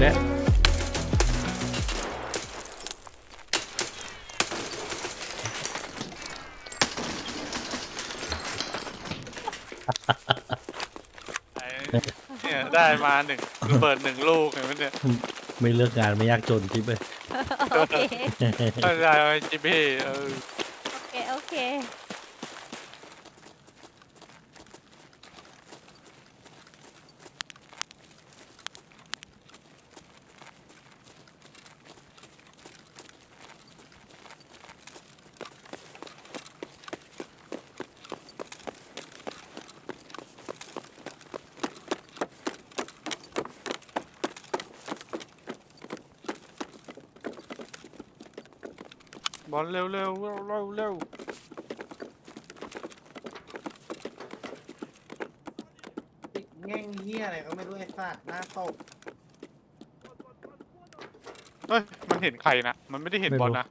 และเนี่ยได้มาหนึ่งระเบิดหนึ่งลูกเห็นไหมเนี่ยไม่เลิกงานไม่ยากจนจิ๊บเลยโอเคได้ได้ไอ้จิบบี้เออโอเค โอเค บอลเร็วเร็วเร็วเร็วเร็วแง่งเฮียอะไรก็ไม่รู้ไอ้สัตว์หน้าตกเฮ้ย มันเห็นใครนะ มันไม่ได้เห็นบอลนะ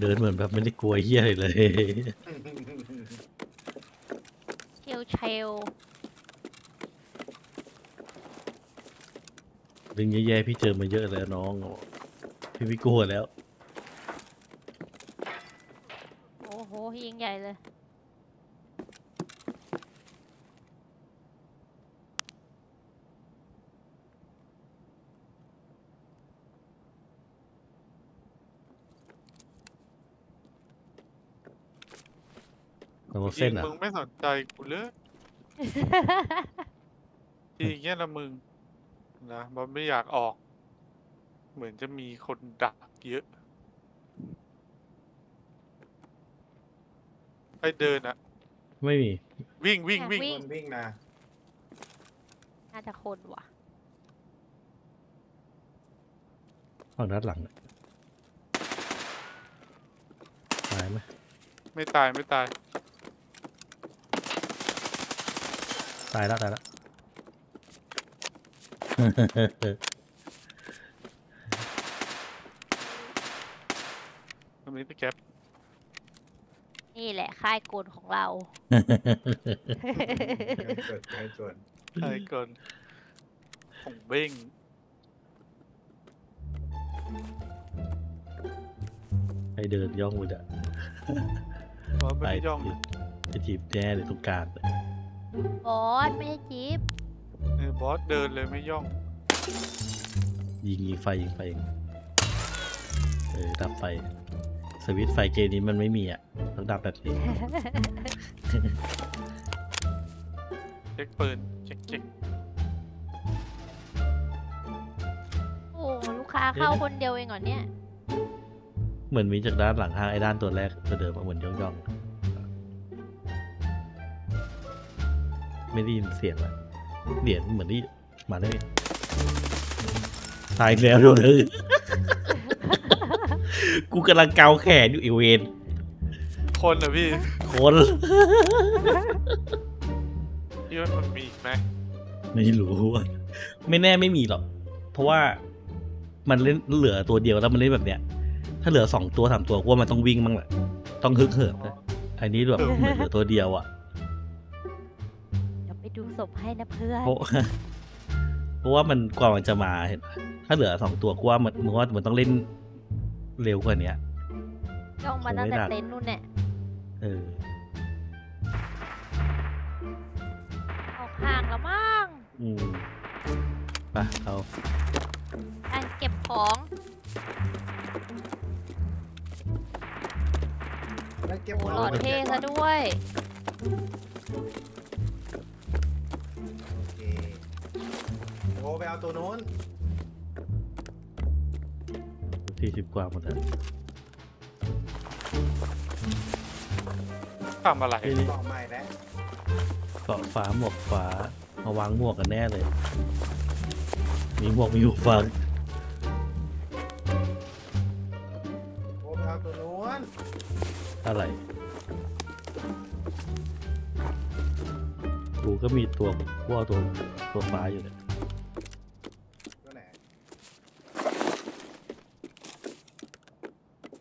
เดินเหมือนแบบไม่ได้กลัวเฮียอะไรเลยเชลเชลเรื่องแย่ๆพี่เจอมาเยอะแล้วน้อง พี่ไม่กลัวแล้ว โอ้โห ยิงใหญ่เลย เราเส้นอะมึงไม่สนใจกูเลยทีเงี้ยละมึงนะบอลไม่อยากออก เหมือนจะมีคนดักเยอะไปเดินอะไม่มี วิ่งวิ่งอะวิ่งวิ่คนวิ่งนะน่าจะคนว่ะฝั่งด้านหลังน่ะตายไหมไม่ตายไม่ตาย ตายแล้วตายแล้วตรงนี้พี่แก๊ปนี่แหละค่ายกลของเรา เกิดใครส่วนใช่เกินผมเบ้งให้เดินย่องไปอะบอลไม่ไปได้ย่องจีบไปจีบแน่เลยตรงกลางเลย บอสไม่ใช่จิ๊บเออบอสเดินเลยไม่ย่อง ยิงยิงไฟยิงไฟยิงเออดับไฟ สวิตช์ไฟเกมนี้มันไม่มีอะต้องดับแบบนี้เช็คปืนเช็คเช็คโอ้ลูกค้าเข้าคนเดียวเองเหรอเนี่ย เหมือนมีจากด้านหลังห้างไอ้ด้านตัวแรกตัวเดิมมาเหมือนย่องย่องๆ ไม่ได้ยินเสียงอะเหรียญเหมือนที่มาได้ตายอีกแล้วโดนเลยกูกำลังเกาแขนอยู่อีเวนคนเหรอพี่ คนพี่ว่ามันมีอีกไหมไม่รู้อะไม่แน่ไม่มีหรอก เพราะว่ามันเล่นเหลือตัวเดียวแล้วมันเล่นแบบเนี้ย ถ้าเหลือสองตัวสามตัวกูว่ามันต้องวิ่งบ้างแหละต้องฮึกเหิมนะอันนี้แบบเหมือนเหลือตัวเดียวอะเดี๋ยวไปดูศพให้นะเพื่อน เพราะเพราะว่ามันกว่ามันจะมาเห็นปะถ้าเหลือสองตัวกูว่ามันมึงว่ามันต้องเล่นเร็วกว่าเนี้ยย่องมาตั้งแต่คงไม่ดักเต็นท์นู่นเนี่ยเออ ออกห่างแล้วมั้งอืมไปเอาการเก็บของแล้วเก็บโอ้ของหล่อเท่ซะด้วย อ้ไปเอาตัวนู้นสี่สิบกว่าหมดแล้วทำอะไรที่นี่บอกใหม่แล้วเกาะฟ้าหมวกฟ้ามาวางหมวกกันแน่เลย มีหมวกมีหูฟังโอ้ไปเอาตัวนู้นอะไร กูก็มีตัวกูเอาตัวตัวฟ้าอยู่เนี่ย ตัวไหน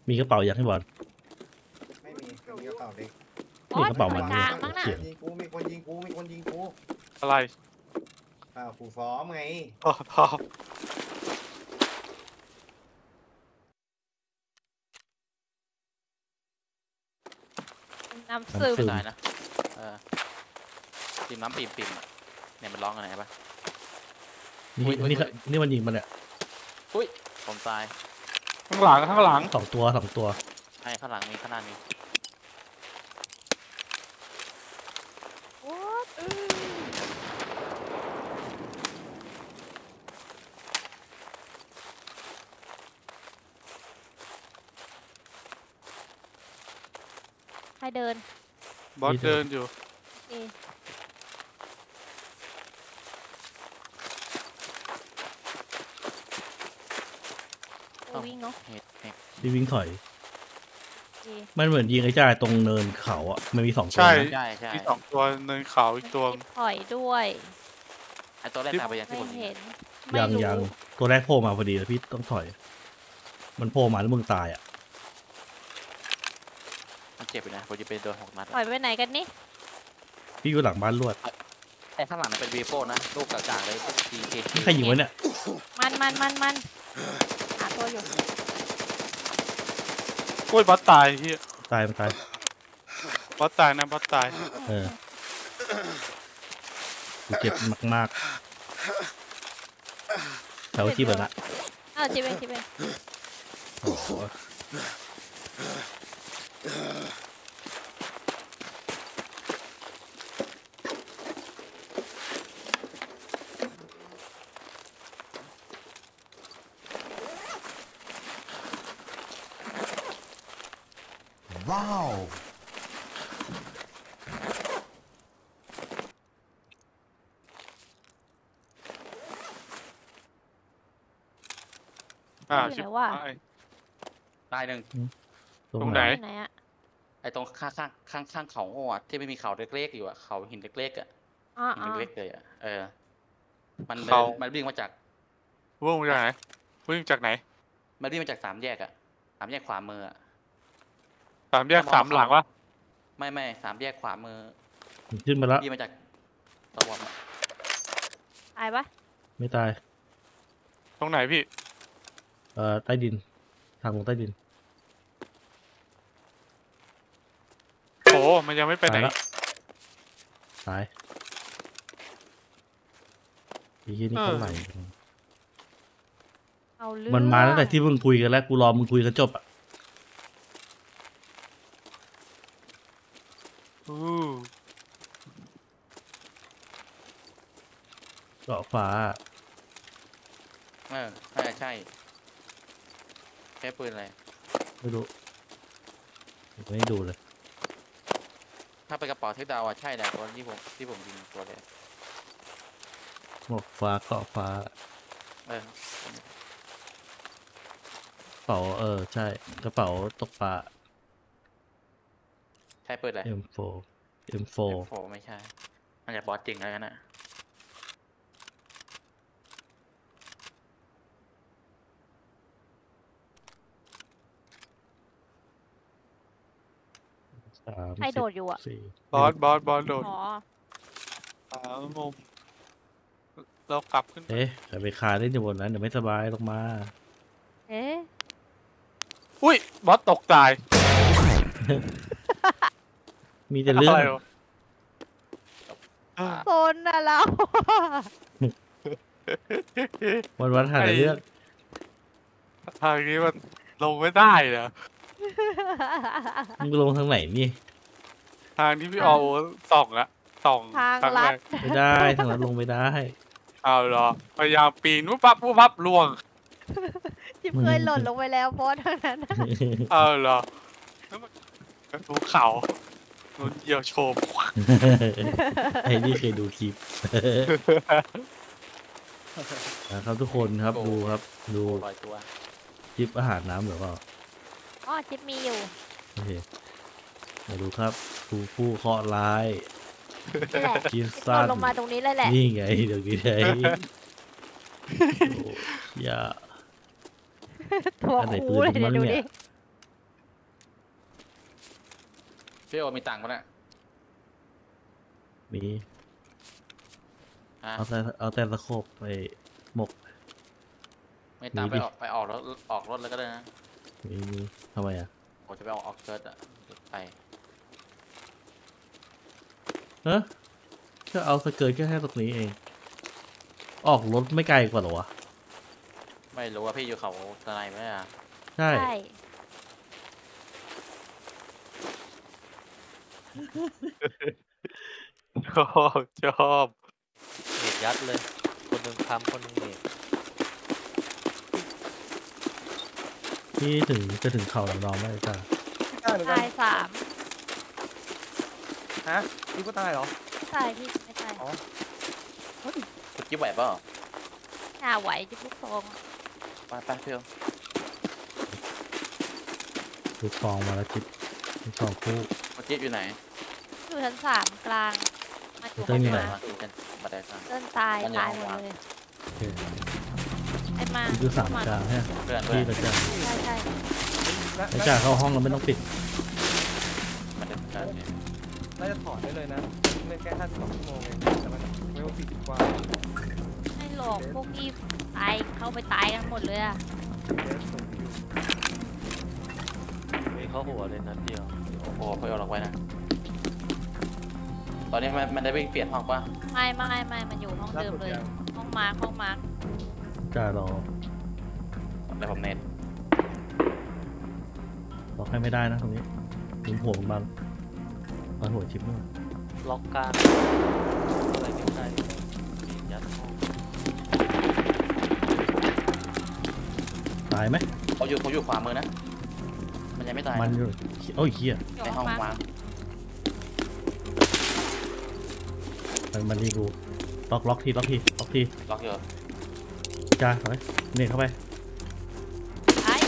มีกระเป๋าอย่างให้บอล ไม่มีไม่มีกระเป๋าเด็กโอ๊ยกระเป๋ามัน กลางมั้งน่ะเขียนยิงกูมีคนยิงกูมีคนยิงกูอะไรอ้าวกูซ้อมไงอ๋อพอน้ำซึมซึไม่ตายนะเออปิมน้ำปิมปิมอะเนี่ยมันร้องอะไรปะ นี่อุ๊ยอุ๊ยนี่ก็นี่มันยิงมันเนี่ยอุ้ยผมตาย ข้างหลังข้างหลังสองตัวสองตัวไอ้ข้างหลังมีข้างหน้ามีโอ๊ยอืมให้เดินบอสเดินอยู่เอะโวิ่งเนาะเห็ดเห็ดที่วิ่งถอยเอะมันเหมือนยิงไอ้จ่ายตรงเนินเขาอะ มันมีสองตัวใช่นะใช่ใช่มีสองตัวเนินเขาอีกตัวมีถอยด้วยไอ้ตัวแรกตายไปยังที่ไม่ผมยิงเห็นยังไม่รู้ยังตัวแรกโผล่มาพอดีแล้วพี่ต้องถอย มันโผล่มาแล้วมึงตายอะ มันเจ็บอยู่นะผมจะไปโดนหกนัดถอยไปไหนกันนี่พี่อยู่หลังบ้านลวดไอ้ข้างหลังมันเป็นวีโป้นะลูกกากๆเลยทีเคใครยิงไว้เนี่ยมันมันมันมันหา ตัวอยู่โอ้ยบอสตายเฮียตายมันตายบอสตายนะบอสตาย เออกูเจ็บมากๆแถวที่แบบนะเออจิบเองจิบเองโอ้โห อ่าอยู่ชิบไหนวะหายตายหนึ่งตรงตรงไหไหนนไหนอะไอ้ตรงข้างข้างข้างข้างเขาโง่อะที่ไม่มีเขาเล็กๆอยู่อะเขาหินเล็กๆอะอ๋อหิอ๋นอเล็กๆเลยอะเออ มันเดิเขานมั นวิ่งมาจากวิ่งมาจากไหนวิ่งจากไหนมันวิ่งมาจากสามแยกอะสามแยกขวามืออะสามแยกสามหลังวะไม่ไม่สามแยกขวามือขึ้นมาแล้ว วิ่งมาจากตะวันอะตายปะไม่ตาย ตรงไหนพี่ เอ่อใต้ดิน ทางลงใต้ดิน โอ้มันยังไม่ไปไหน ตายละ ตายไอ้ที่นี่เออ เท่าไหร่เอาเรื่องมันมาตั้งแต่ที่มึงคุยกันแล้ว กูรอมึงคุยกันจบอะ อู้เกาะฟ้าเออใช่ ใช่แค่ปืนอะไร ไม่รู้ผมไม่ได้ดูเลย ถ้าไปนกระเป๋าเทคดาวอะใช่แหละตัวที่ผมที่ผมยิงตัวเลยหมวกฟ้าเกาะฟ้าเออ กระเป๋าเออ ใช่ กระเป๋าตกปลา ใช่ปืนอะไร M4 M4 โฟไม่ใช่มันจะบอสจริงแล้วกันนะามใครโดดอยู่อะสี่บอสบอสบอสโดดอ๋อสามมุมเรากลับขึ้นเอ๊ะอย่าไปคาเล่นอยู่บนนั้นเดี๋ยวไม่สบายลงมา เอ๊ะอุ้ยบอสตกตาย มีแต่เรื่องะไวะโซนอะเราวันวันๆหาแต่เรื่องทางนี้มันลงไม่ได้เหรอ มึงลงทางไหนนี่ ทางที่พี่ออส่องอะส่องทางครั้ลัแรดกไม่ได้ทางนั้นลงไม่ได้เอาเหรอพยายามปีนวุบปั๊บวุบปั๊บล่วงจิบเคยหล่นลงไปแล้วเพราะทางนั้นอะเอาเหรอแล้วมันภูเขาโดนเหยี่ยวโชมไอ้นี่เคยดูคลิปนะครับทุกคนครับดูครับ ดูลอยตัวคลิปอาหารน้ำหรือเปล่า อ๋อจิบมีอยู่โอเคมาดูครับผู้ผู้เคราะห์ร้ายนี่แหละคิดจิบหล่สั้นนลงมาตรงนี้เลยแหละนี่ไงเดี๋ยวนี้ไงโอ้อย่า ตัวอันไหนคูปืนเลยมึงเนี่ยบ้างดูเนี่ดิยพี่โอมีตังค์ปะเนี่ยมีอะเอาแต่เอาแต่สะโคบไปหมก ไม่ตังค์มีไปดิ ออกไปออกรถออกรถเลยก็ได้นะ มีมีทำไมอะผมจะไปออกออกเชิร์ตอะไปเออก็เอาสเกิร์ตแค่แค่ตรงนี้เอง ออกรถไม่ไกลกว่าเหรอวะ ไม่รู้ว่าพี่อยู่เขาสไนไหมอะ ใช่ใช่ชอบชอบเน็ตยัดเลย คนหนึ่งค้ำคนหนึ่งเน็ต ที่ถึงจะถึงเขาแล้วน้องไม่จ้าตายเหมือนกัตานยสามฮะนี่ก็ตายเหรอตายพี่ไม่ตายอ๋อคุณกิ๊บไหวเปล่าหน้าไหวจะพุกทองไปไปพี่โอดูฟองมาแล้วจิบมีสองคู่คุณกิ๊บอยู่ไหนอยู่ชั้นสามกลาง มาอยู่เต้ข้านงอยู่ไหนบนมาเป็นบันไดกลางเต้นตายมันอยู่ตายห้หองมดวางเลย โอเคไอ้ มาดูสามมกลางใช่ไหมเพื่อนเพื่อพี่นประจาใช่ใช่น่าไอ้จ่าเข้าห้องแล้วไม่ต้องปิดบันไดกลางเนี่ยน่าจะถอดได้เลยนะเล่นแค่52ชั่วโมงเองแต่มันไม่ว่า40กว่าไม่หลอกพวกพี่ตายเข้าไปตายกันหมดเลยอะเดสสูงอยู่มีเข้าหัวเลยนัดเดียวโอ้โหพี่โอล็อกไว้นะ ตอนนี้มันมันได้วิ่งเปลี่ยนห้องปะไม่ไม่ไม่มันอยู่ห้องล่าเดิมสุดเลยยังห้องมาร์คห้องมาร์ค จ่ารอเดี๋ยวผมเน็ตล็อกให้ไม่ได้นะตรงนี้ถึงหัวมันบังบังหัวชิปนู่นล็อกกลางอะไรไม่ได้เน็ตยัดห้องตายไหมเขาอยู่เขาอยู่ขวามือนะ มันยังไม่ตายมันนะอยู่โอ้ยเฮียอยู่ในห้ห้อองงมาร์ควางมันมันรีกูล็อกล็อกทีล็อกทีล็อกทีล็อกอยู่ จ่าเข้าไปเนี่ยเข้าไปตาย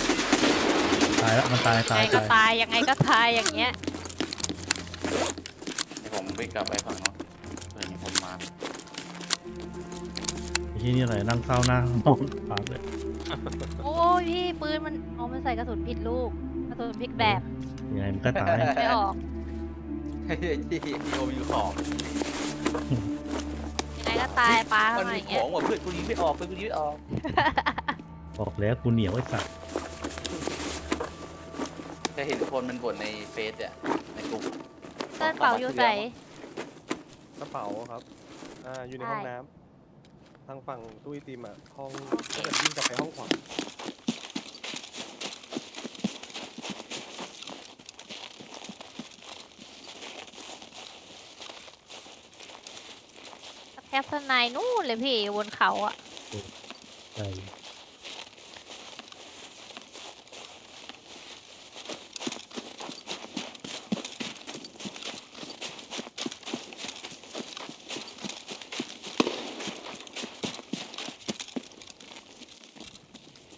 ตายแล้วมันตายยังตาไงยก็ตายตาย ยังไงก็ตายอย่างเงี้ยเดี๋ยวผมวิ่งกลับไปฝั่งโน้นเพื่อนมีคนมาไอ้ที่นี่อะไรนั่งเฝ้าหน้าห้องปากเลยโอ้ยพี่ปืนมันเอามันใส่กระสุนผิดลูกกระสุนผิดแบบยังไงมันก็ตายไม่ออกที่พี่โอมีของยังไง ก็ตายปลามัเข้านมามีอย่างขเงี้ยองว่ะเพื่อนกูยิงไม่ออกเพื่อนกูยิงไม่ออกบอกแล้วกูเหนียวไอ้สัตว์เคยเห็นคนมันบ่นในเฟซอะในกลุ่มเต้นเป่าอยู่ใส่กระเป๋าครับ อ่า อยู่ในห้องน้ำทางฝั่งตู้ไอติมอะ ห้องถ้าเกิดวิ่งกลับไปห้องขวา แคปสไนด์นู่นเลยพี่บนเขาอะใช่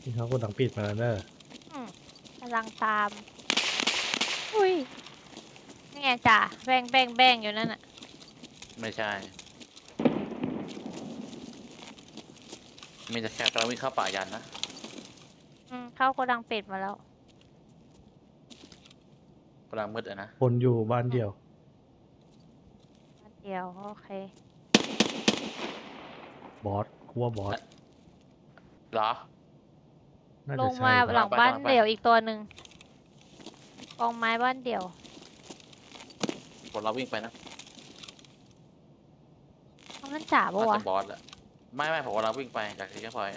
ที่เขาก็ดังปิดมาแล้วเนอะกำลังตาม อุ้ย นี่ไงจ่าแบงแบงแบงอยู่นั่นอะไม่ใช่ มีแต่แขกกำลังวิ่งเข้าป่ายันนะอืมเข้าโกดังเป็ดมาแล้ว กำลังมืดอะนะคนอยู่บ้านเดียวอันเดียวโอเค บอสกูว่าบอสเหรอ น่าลจะงใช่มาครับหลังบ้านกำลังไปเดี่ยวอีกตัวหนึ่งกองไม้บ้านเดี่ยว ผมเราวิ่งไปนะเอานั่นจ่าปะน่าวะจะบอสแหละ ไม่ไม่ผมกำลังวิ่งไปจากที่แค่พอย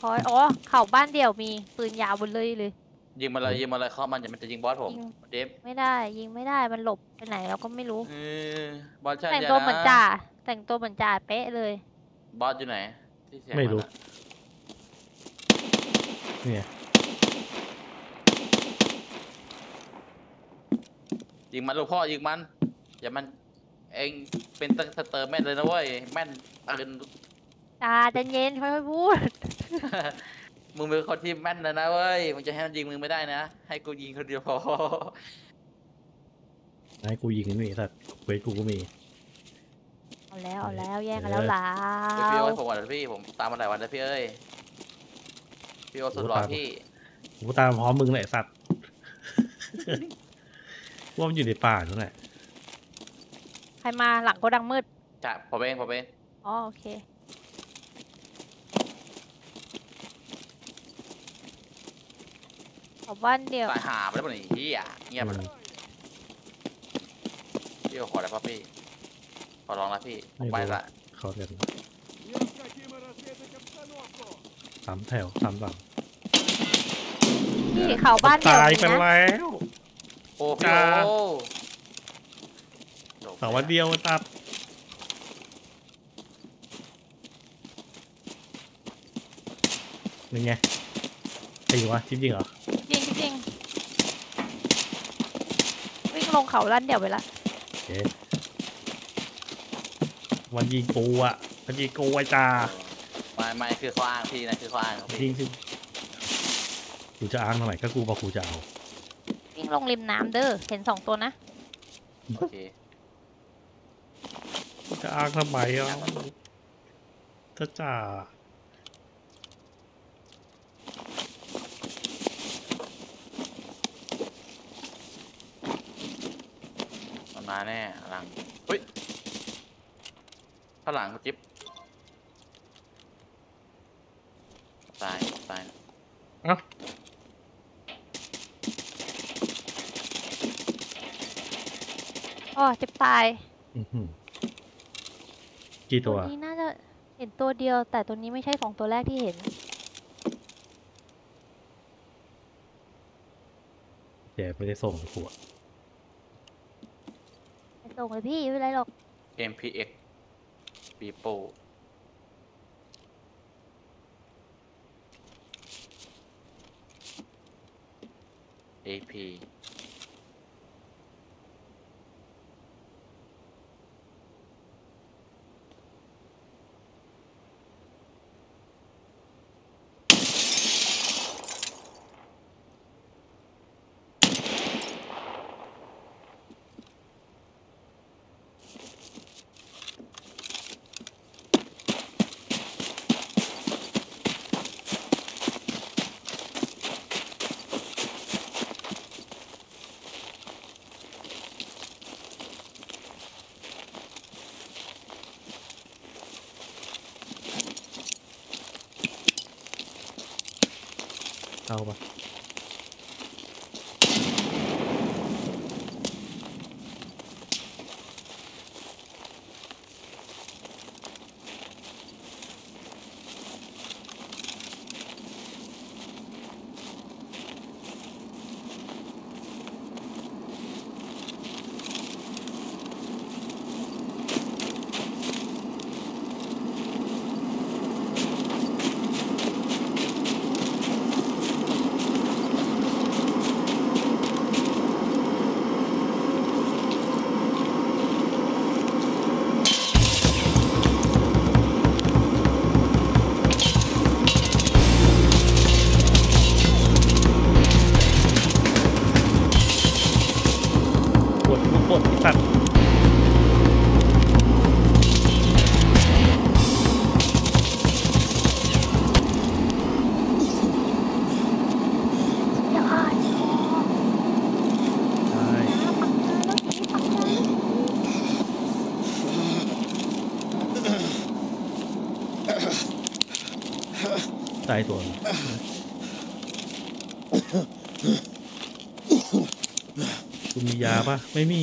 คอยอ๋อเข่าบ้านเดี่ยวมีปืนยาวบนเลยเลย ยิงมาเลยยิงมาเลยเข้ามันจะมันจะยิงบอสผมยิง เดฟไม่ได้ ยิงไม่ได้มันหลบไปไหนเราก็ไม่รู้ เออบอสใช่แต่งเนี่ยตัวนะเหมือนจ่าแต่งตัวเหมือนจ่าเป๊ะเลย บอสอยู่ไหนที่เสียงไม่รู้ นอะเนี่ยยิงมันลูกพ่อยิงมันอย่ามัน เองเป็นตั้งสเตอร์แม่นเลยนะเว้ยแม่นปืนจ่าใจะเย็นค่อยๆพูด มึงเป็นคนที่แม่นเลยนะเว้ยมึงจะให้มันยิงมึงไม่ได้นะ ให้กูยิงคนเดียวพอให้กูยิงนี่สัตว์เวทกูก็มี เอาแล้วเอาแล้วแย่งกันแล้วหลาพี่พี่วโอ้ยผมวันพี่ผมตามมาหลายวันแล้วพี่เอ้ยพี่โอสุดหล่อโอ้ตามพี่กูตามพร้อมมึงแหละไอ้สัตว์ว่ามันอยู่ในป่านั่นแหละใค รมาหลังโกดังมืดจะผมเองผมเองอ๋อโอเค ขอบ้านเดียว ตายหาไปแล้วป่ะนี่เฮียเงียบไปอืมพี่ขอได้ป่ะพี่ขอร้องละพี่ผมไปละเขาเรียนสามแถวสามหลังพี่เขาบ้านเดียวตายมีไปนะ แล้ว โอ้พี่จ้าโอ้ จบแต่วันเดียวตัดเป็นไงไอ้วะจริงๆเหรอจริงจริงวิ่งลงเขาลั่นเดี่ยวไปละโอเควันยิงกูอะวันยิงกูไอ้จ้าไม่ไม่คือข้ออ้างพี่นะคือข้ออ้างของยิพี่งสิกูจะอ้างทำไมก็กูบอกกูจะเอาวิ่งลงริมน้ำเด้อเห็นสองตัวนะโอเค จะอ้างทำไมอะถ้าจ่ามันมาแน่หลังเฮ้ยข้างหลังคุณจิ๊บตายตายเอ้าอ๋อเจ็บตาย อื้อหือ กี่ตัว นี้น่าจะเห็นตัวเดียว แต่ตัวนี้ไม่ใช่สองตัวแรกที่เห็น แกไม่ได้ส่งขวดไปส่งเลยพี่ไม่เป็นไรหรอก MPX People AP เอา ปะ ปะไม่มี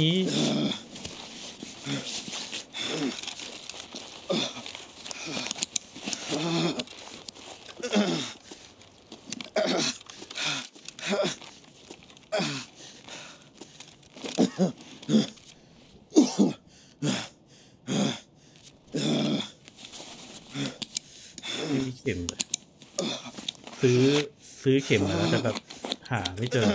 ไม่มีเข็ม ซื้อซื้อเข็มมาแล้วแต่แบบหาไม่เจอ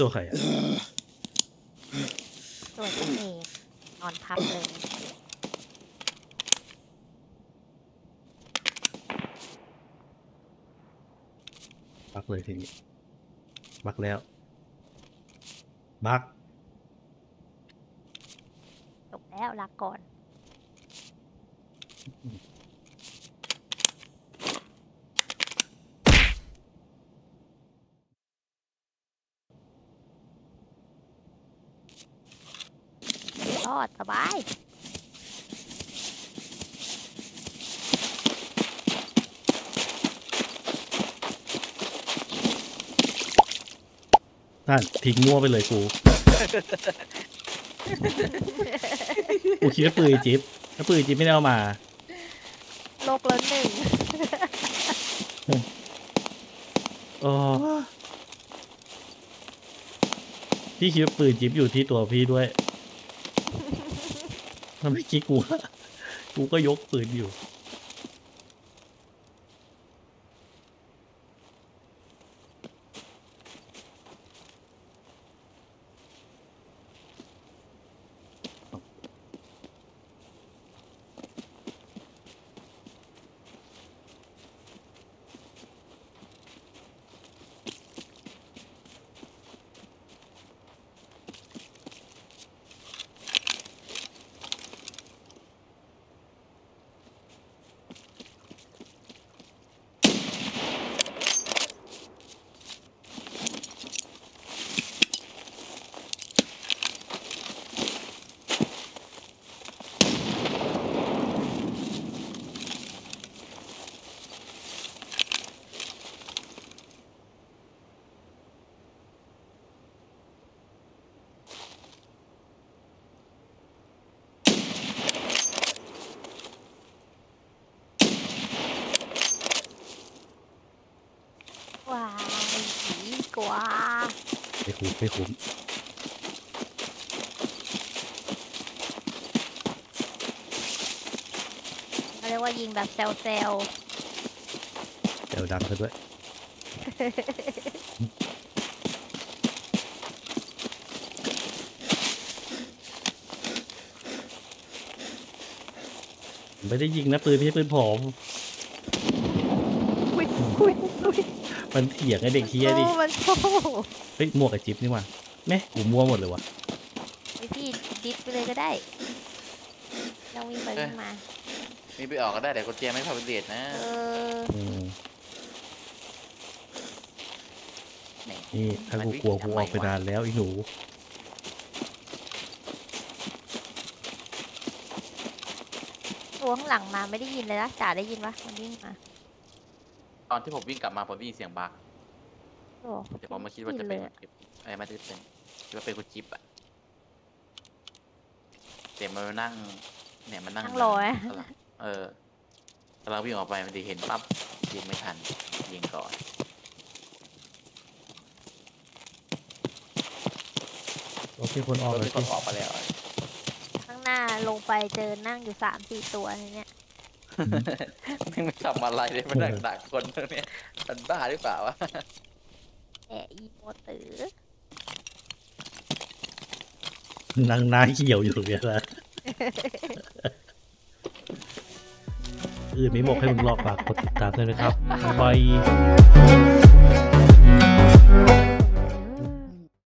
ตัวใครอะส่วนพี่เมย์นอนพับเลย บักเลยทีนี้ บักแล้ว บักจบแล้วลาก่อน รอดสบายนั่นทิ้งมั่วไปเลยกูกูคิดว่าปืนไอ้จิ๊บถ้าปืนไอ้จิ๊บไม่ได้เอามา โลกละหนึ่งอ๋อพี่คิดว่าปืนจิ๊บอยู่ที่ตัวพี่ด้วย ทำไมคิดกู กูก็ยกปืนอยู่ ว้ายผีกว่า ไม่ คุ้มไม่คุ้มเขาเรียกว่ายิงแบบเซลเซลเดี๋ยวดังซะด้วย ไม่ได้ยิงนะปืนไม่ใช่ปืนผม อุ้ยอุ้ยอุ้ย มันเถียงไอ้เด็กเฮียดิโอ้มันโอ้เฮ้ยหมวกกับจิ๊บนี่หว่าแม่กูมั่วหมดเลยวะไอพี่ดิสไปเลยก็ได้เราวิ่งไปวิ่งมามีไปออกก็ได้แต่กุญแจไม่พาไปเดทนะเอออืมแหม่นี่ถ้ากูกลัวกูออกไปนานแล้วไอ้หนูตัวข้างหลังมาไม่ได้ยินเลยนะจ๋าได้ยินปะมันวิ่งมา ตอนที่ผมวิ่งกลับมาผมได้ยินเสียงบักโอ้แต่ผมไม่คิดว่าจะเลเป็นยคุณจิ๊บไอ้ยไม่ได้เป็นคิดว่าเป็นคุณจิ๊บอะเดี๋ยวมันมานั่ง เนี่ยมันนั่งนั่งรอไหมกำลังเออกำลังวิ่งออกไปมันดีเห็นปั๊บยิงไม่ทันยิงก่อนโอเคคนออกรถแล้วที่สิเขาออกไปแล้วข้างหน้าลงไปเจอนั่งอยู่สามสี่ตัวเนี่ย ไม่ทำอะไรเลยมันดักดักคนตรงเนี้ยมันบ้าหรือเปล่าวะแอะอีโมตือนั่งหน้าเขียวอยู่ตรงเนี้ยแหละอื่นไม่บอกให้มึงรอกฝากกดติดตามด้วยนะครับ บ๊ายบาย